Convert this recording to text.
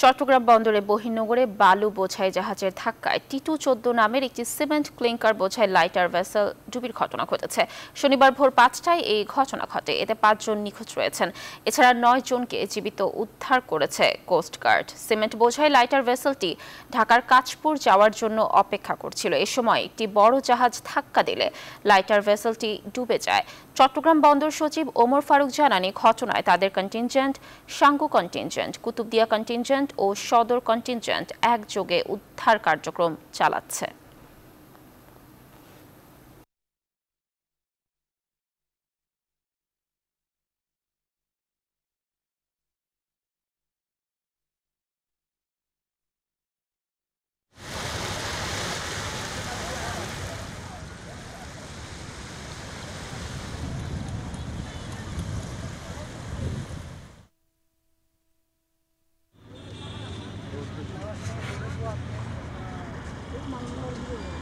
চট্টগ্রাম বন্দরে বহির্নগরে বালু বোঝাই জাহাজের ধাক্কায় টিটু চোদ্দ নামের একটি সিমেন্ট ক্লিংকার বোঝাই লাইটার ভেসেল ডুবির ঘটনা ঘটেছে। শনিবার ভোর পাঁচটায় এই ঘটনা ঘটে। এতে পাঁচজন নিখোঁজ রয়েছেন। এছাড়া নয় জনকে জীবিত উদ্ধার করেছে কোস্টগার্ড সিমেন্ট বোঝাই লাইটার ভেসেলটি ঢাকার কাঁচপুর যাওয়ার জন্য অপেক্ষা করছিল। এ সময় একটি বড় জাহাজ ধাক্কা দিলে লাইটার ভেসেলটি ডুবে যায়। চট্টগ্রাম বন্দর সচিব ওমর ফারুক জানান ঘটনায় তাদের contingent Sangu contingent Kutubdia contingent ও সদর কন্টিনজেন্ট একযোগে উদ্ধার কার্যক্রম চালাচ্ছে। Thank you.